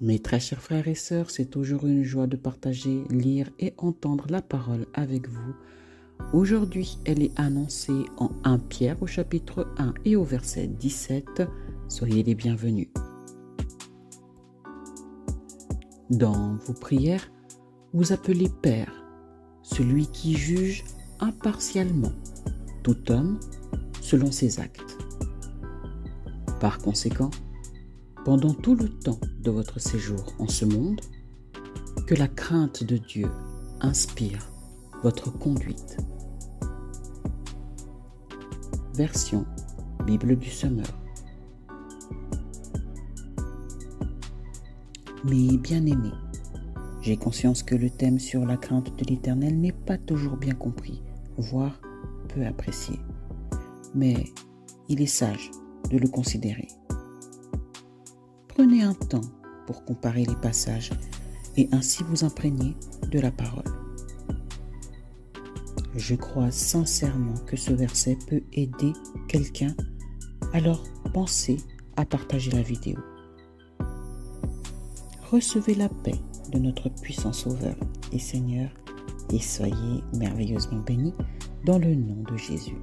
Mes très chers frères et sœurs, c'est toujours une joie de partager, lire et entendre la parole avec vous. Aujourd'hui, elle est annoncée en 1 Pierre au chapitre 1 et au verset 17. Soyez les bienvenus. Dans vos prières, vous appelez Père, celui qui juge impartialement tout homme selon ses actes. Par conséquent, pendant tout le temps de votre séjour en ce monde, que la crainte de Dieu inspire votre conduite. Version Bible du Semeur. Mais bien aimé, j'ai conscience que le thème sur la crainte de l'Éternel n'est pas toujours bien compris, voire peu apprécié. Mais il est sage de le considérer. Prenez un temps pour comparer les passages et ainsi vous imprégner de la parole. Je crois sincèrement que ce verset peut aider quelqu'un, alors pensez à partager la vidéo. Recevez la paix de notre puissant Sauveur et Seigneur et soyez merveilleusement bénis dans le nom de Jésus.